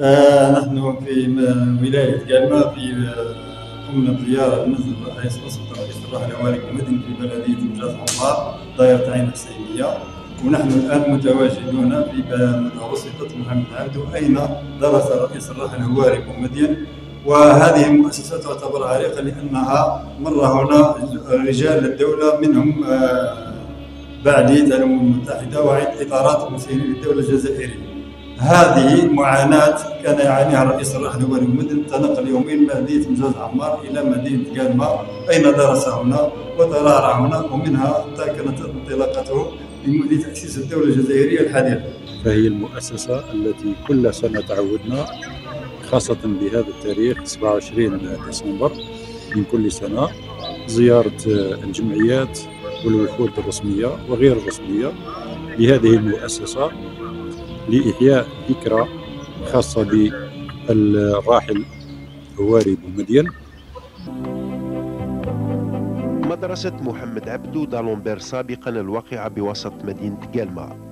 آه نحن في ولاية كالما في آه، قمنا بزيارة منزل رئيس أسرة رئيس الراحل الوالي المدني في بلدية مجاز عمار دائرة عين حسينية ونحن الآن متواجدون في متوسطة محمد عبده أين درس رئيس الراحل الهواري بومدين وهذه المؤسسة تعتبر عريقة لأنها مر هنا رجال الدولة منهم آه، بعدية الأمم المتحدة وعيد إطارات المسيرين للدولة الجزائرية. هذه معاناة كان يعانيها رئيس الراحل الوالي المدن تنقل يوميا من مدينة مجاز عمار إلى مدينة كالما أين درس هنا وترعرع هنا ومنها كانت انطلاقته لتأسيس الدولة الجزائرية الحديثة فهي المؤسسة التي كل سنة تعودنا خاصة بهذا التاريخ 27 ديسمبر من كل سنة زيارة الجمعيات والوفود الرسمية وغير الرسمية لهذه المؤسسة. لإحياء ذكرى خاصة بالراحل هواري بومدين مدرسة محمد عبدو دالومبير سابقا الواقعة بوسط مدينة جالما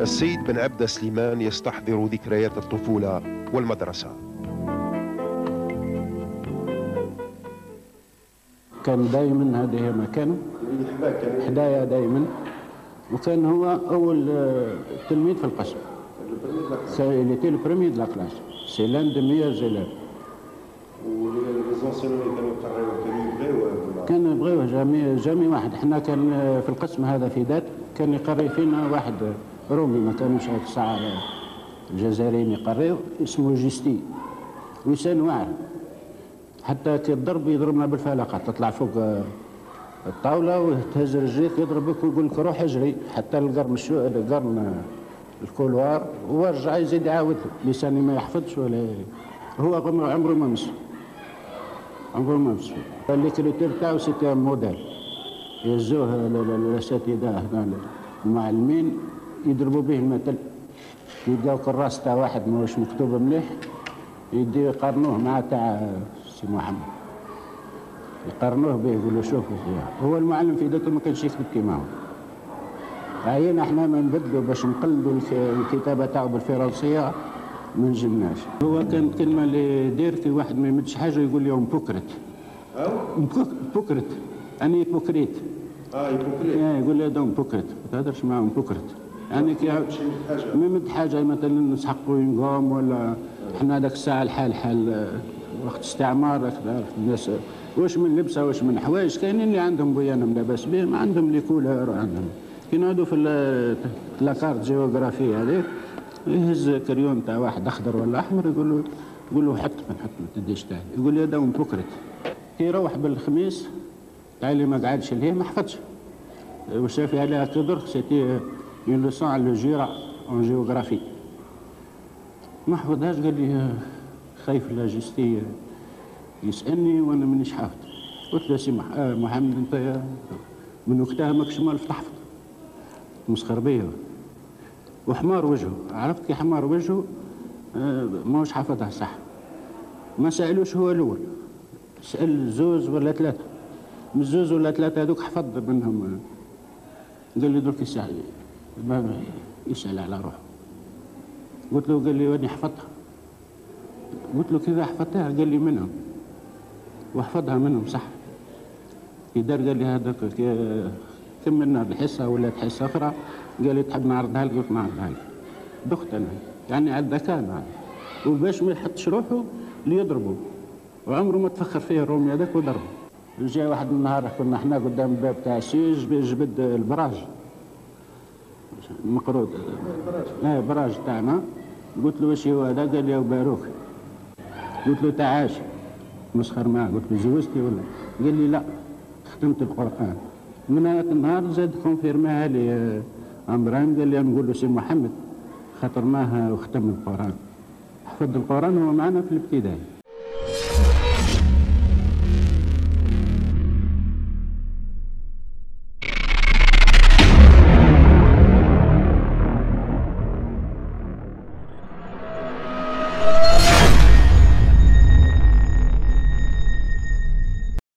السيد بن عبد سليمان يستحضر ذكريات الطفولة والمدرسة. كان دائما هذا مكانه حدايا دائما وكان هو أول آه، تلميذ في القسم il était le premier de la classe c'est l'un des meilleurs كان يبغيوه جميع جميع واحد. إحنا كان آه، في القسم هذا في ذات كان يقري فينا واحد آه، رومي ما كانوش هاد الساعة آه، الجزائريين يقريو اسمه جيستي. لسان واعر. حتى الضرب يضربنا بالفلقة تطلع فوق آه، الطاولة وتهز رجليك يضربك ويقول لك روح اجري. حتى القرن القرن آه، الكولوار ورجع يزيد يعاود لساني ما يحفظش ولا هو عمره ما مسك عمره ما مسك الليكريتير تاعو سيتي موديل. يهزوه الأساتذة هنا المعلمين يضربوا به المثل. يلقاو كراس تاع واحد ماهوش مكتوب مليح يديو يقارنوه مع تاع محمد. يقارنوه به يقولوا شوفوا هو المعلم في ذاته ما كانش يكتب كيما هو. عينا إحنا ما نبدلوا باش نقلدوا الك- الكتابة تاعو بالفرنسية ما نجمناش. هو كان كلمة اللي كي واحد ما يمدش حاجة يقول لهم بوكرت بوك- بوكرت اني بوكريت آه يبوكري يعني يقول لي دوم بوكرت ما تهدرش معاهم بوكرت يعني كي ما يمد حاجة مثلا نسحقوا ينقوم ولا إحنا هذاك الساعة الحال حال آه، وقت استعمار الناس واش من لبسة واش من حوايج. كاينين اللي عندهم بيانهم لاباس بهم عندهم لي كولور عندهم. كي نعودوا في لاكارت جيوغرافية هذيك يهز كريون تاع واحد أخضر ولا أحمر يقول له يقول له حط من حط ما تديش تاعي. يقول لي هذا بوكرت كي يروح بالخميس تاع اللي ما قعدش ليه ما حفظش. وشافي عليها كبر سيتي اون لوسون على لو جيرا اون جيوغرافي ما حفظهاش قال لي خايف لا جستي يسألني وأنا مانيش حافظ. قلت له سي آه، محمد أنت من وقتها ماكش مالف تحفظ. مسخر بيا. وحمار وجهه. عرفت كي حمار وجهه؟ آه، ماهوش حافظها صح. ما سألوش هو الأول. سأل زوز ولا ثلاثة. من زوز ولا ثلاثة هذوك حفظ منهم. قال لي درك يسال يسأل على روحه. قلت له قال لي واني حفظتها قلت له كذا حفظتها قال لي منهم. وحفظها منهم صح. كي دار قال لي هذاك كملنا الحصه ولا حصه أخرى؟ قال لي تحب نعرضها لك؟ قلت نعرضها لك. دخت أنا. يعني على الذكاء معي وباش ما يحطش روحه ليضربه. وعمره ما تفخر فيه الرومي هذاك وضربه. جاء واحد النهار كنا إحنا قدام الباب تاع السيج جبد البراج. مقرود. آه براج تاعنا. قلت له واش هو هذا؟ قال لي باروك. قلت له تعاش مسخر معاه قلت له جوزتي ولا؟ قال لي لا ختمت القرآن. من هذاك النهار زاد كونفيرماها لي آه، عمران. قال لي نقول له سي محمد خاطر ماه وختم القرآن. حفظ القرآن هو معنا في الابتدائي